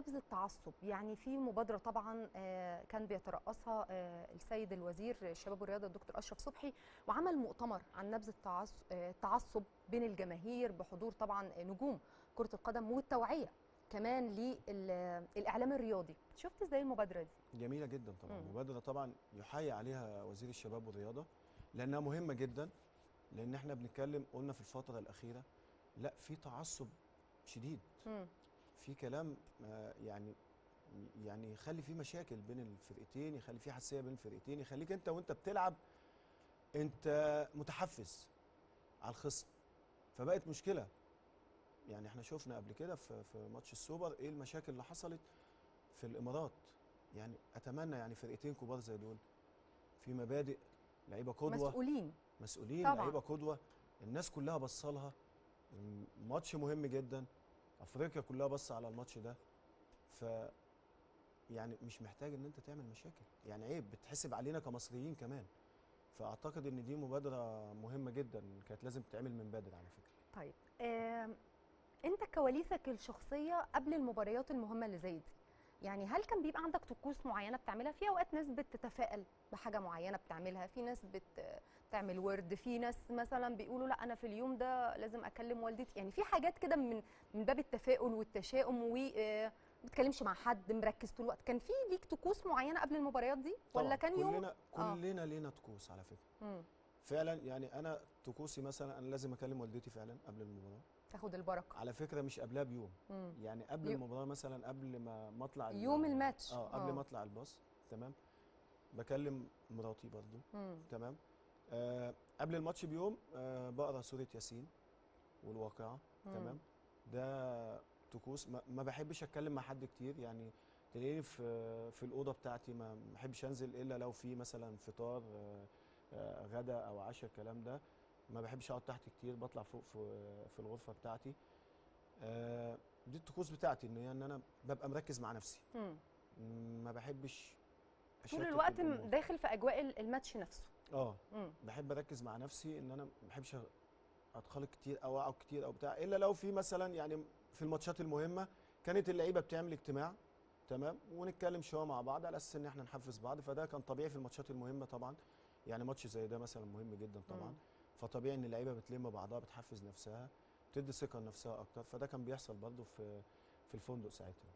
نبذ التعصب يعني في مبادرة طبعا آه، كان بيترأسها آه، السيد الوزير الشباب والرياضه الدكتور أشرف صبحي وعمل مؤتمر عن نبذ التعص- آه، التعصب بين الجماهير بحضور طبعا نجوم كرة القدم والتوعية كمان للاعلام الرياضي. شفت إزاي المبادرة دي؟ جميلة جدا طبعا. مم. مبادره طبعا يحيي عليها وزير الشباب والرياضة لأنها مهمة جدا لأن إحنا بنتكلم قلنا في الفترة الأخيرة لأ في تعصب شديد. في كلام آه، يعني يعني يخلي في مشاكل بين الفرقتين يخلي في حساسية بين الفرقتين يخليك انت وانت بتلعب انت متحفز على الخصم. فبقت مشكلة. يعني إحنا شفنا قبل كده في في ماتش السوبر إيه المشاكل اللي حصلت في الإمارات. يعني أتمنى يعني فرقتين كبار زي دول في مبادئ لعيبة قدوة. مسؤولين. مسؤولين. لعيبة قدوة. الناس كلها بصلها ماتش مهم جدا. افريقيا كلها بص على الماتش ده ف يعني مش محتاج إن أنت تعمل مشاكل. يعني عيب بتحسب علينا كمصريين كمان. فأعتقد إن دي مبادرة مهمة جدا كانت لازم تتعمل من بدري على فكرة. طيب آم، أنت كواليسك الشخصية قبل المباريات المهمة اللي زي دي يعني هل كان بيبقى عندك طقوس معينة بتعملها؟ في أوقات ناس بتتفائل بحاجة معينة بتعملها في ناس بت- بتعمل ورد. في ناس مثلا بيقولوا لا أنا في اليوم ده لازم أكلم والدتي. يعني في حاجات كده من من باب التفاؤل والتشاؤم و آه، بتكلمش مع حد مركز طول الوقت. كان في ليك طقوس معينة قبل المباريات دي؟ ولا طبعاً. كان يوم كلنا آه. كلنا لينا طقوس على فكرة. مم. فعلا يعني أنا طقوسي مثلا أنا لازم أكلم والدتي فعلا قبل المباراة. تاخد البركة. على فكرة مش قبلها بيوم. مم. يعني قبل يو- المباراة مثلا قبل ما ما أطلع يوم الماتش. آه قبل آه. ما أطلع الباص. تمام؟ بكلم مراتي برضو. مم. تمام؟ آه قبل الماتش بيوم آه بقرأ سورة ياسين والواقعة. تمام ده طقوس ما, ما بحبش أتكلم مع حد كتير يعني تلاقيني في في الأوضة بتاعتي ما بحبش أنزل إلا لو في مثلا فطار آه آه غدا أو عشاء الكلام ده ما بحبش أقعد تحت كتير بطلع فوق في في الغرفة بتاعتي آه دي الطقوس بتاعتي إن هي إن أنا ببقى مركز مع نفسي. ما بحبش طول الوقت. داخل في أجواء ال- الماتش نفسه آه. بحب أركز مع نفسي إن أنا ما بحبش اتخلط كتير أو اقعد كتير أو بتاع إلا لو في مثلا يعني في الماتشات المهمة كانت اللعيبة بتعمل اجتماع تمام؟ ونتكلم شوية مع بعض على أساس إن إحنا نحفز بعض فده كان طبيعي في الماتشات المهمة طبعا. يعني ماتش زي ده مثلا مهم جدا طبعا. مم. فطبيعي إن اللعيبة بتلم بعضها بتحفز نفسها بتدي ثقة لنفسها أكتر فده كان بيحصل برضه في في الفندق ساعتها.